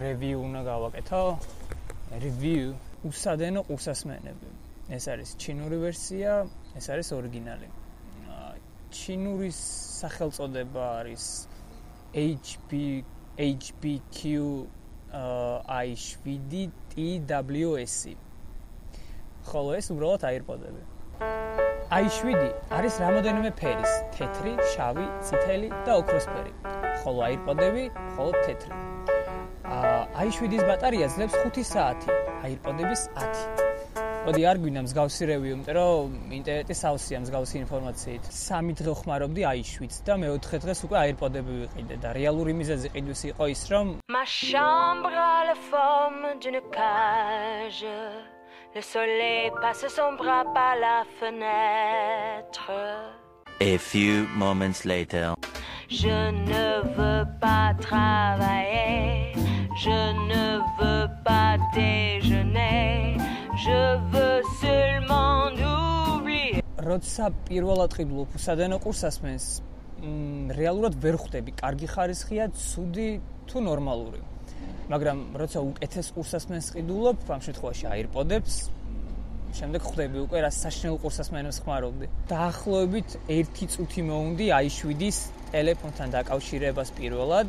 review უნდა გავაკეთო. review უსადენო ყურსასმენები. ეს არის ჩინური ვერსია, ეს არის ორიგინალი. ჩინური სახელწოდება არის HB HBQ i7 TWS. ხოლო ეს უბრალოდ AirPod-ები. i7 არის რამოდენიმე ფერის: თეთრი, შავი, წითელი და ოქროსფერი. ხოლო AirPod-ები მხოლოდ თეთრი. აა i7-ის ბატარეა ძლებს 5 საათი, AirPod-ების 10. მოდი არ გვინდა მსგავსი რევიუ, იმიტომ რომ ინტერნეტი სავსეა მსგავსი ინფორმაციით. სამი დღე ხმარობდი i7-ს და მეოთხე დღეს უკვე AirPod-ები ვიყიდე და რეალური მიზეზი ყიდვის იყო ის, რომ Ma chambre a la forme d'une cage. Le soleil passe son bras par la fenêtre. A few moments later. Je ne veux pas travailler. როცა პირველად ყიდულობ უსადენო კურსასმენს, რეალურად ვერ ხვდები, კარგი ხარისხია, ცუდი თუ ნორმალური. მაგრამ როცა უკეთეს კურსასმენს ყიდულობ, ამ შემთხვევაში AirPods-ებს, შემდეგ ხვდები უკვე რა საშინელ კურსასმენებს ხმარობდი. დაახლოებით 1 წუთი მოუნდი i7-ის ტელეფონთან დაკავშირებას პირველად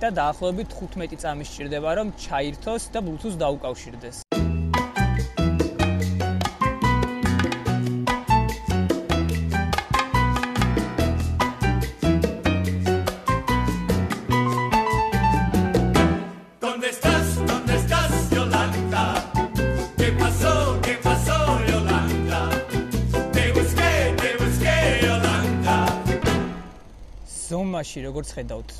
და დაახლოებით 15 წამი სჭირდება რომ ჩაირთოს და Bluetooth დაუკავშირდეს. ამაში როგორც ხედავთ,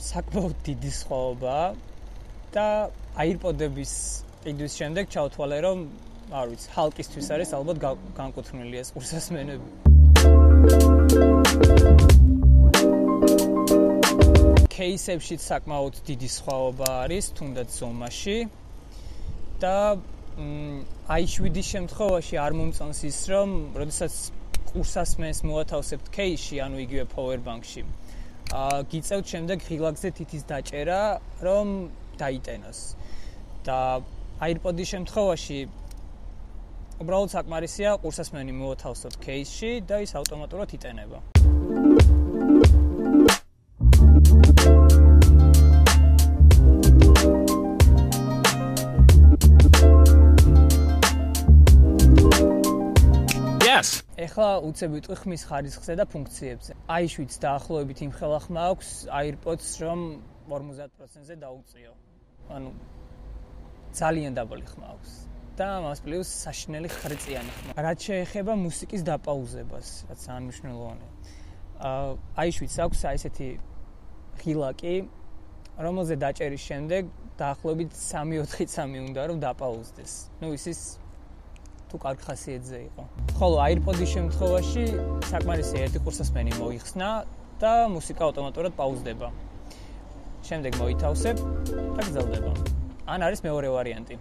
საკმაოდ დიდი სხვაობაა და აირპოდების ყიდვის შემდეგ ჩავთვალე, რომ არ ვიცი, ჰალკისთვის არის ალბათ განკუთვნილი ეს ყურსასმენები. кейსებშიც საკმაოდ დიდი სხვაობა არის, თუნდაც ზომაში და აი 7-ის შემთხვევაში არ მომწონს ის, რომ როდესაც ყურსასმენს მოათავსებთ кейსში, ანუ იგივე power bank-ში, გიწევთ შემდეგ ღილაკზე თითის დაჭერა, რომ დაიტენოს. და აირპოდის შემთხვევაში უბრალოდ საკმარისია, ყურსას მე მიმოათავსოთ кейსში და ის ავტომატურად იტენება. ეხლა უცებ ვიტყვი ხმის ხარისხზე და ფუნქციებზე. i7-ს დაახლოებით იმ ხელახმა აქვს AirPods, რომ 50%-ზე დაუწიო. ანუ ძალიან დაბალი ხმა აქვს. და მას პლუს საშინელი ხრიწიანი ხმა. რაც შეეხება მუსიკის დაპაუზებას, რაც ანიშნულოვანია. აა i7-ს აქვს აი ესეთი ღილაკი, რომელზე დაჭერის შემდეგ დაახლოებით 3-4 წამი უნდა რომ დაპაუზდეს. ნუ ის ის თუ კარგ ხასიათზე იყო. ხოლო AirPod-ის შემთხვევაში საკმარისია ერთი კურსასმენი მოიხსნა და მუსიკა ავტომატურად პაუზდება. შემდეგ მოითავსებ და გრძელდება. ან არის მეორე ვარიანტი.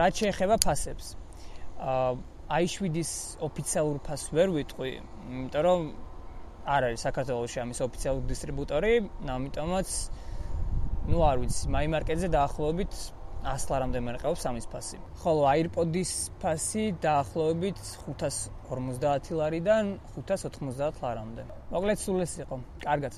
რაც შეეხება ფასებს, i7-ის ოფიციალურ ფასს ვერ ვიტყვი, იმიტომ რომ არ არის საქართველოს ამის ოფიციალური დისტრიბუტორი, ამიტომაც ну არ ვიცი, მაიმარკეტზე დაახლოებით 100 ლარამდე მერყევს ამის ფასი. ხოლო AirPod-ის ფასი დაახლოებით 550 ლარიდან 590 ლარამდე. მოკლედ სულ ეს იყო. კარგად.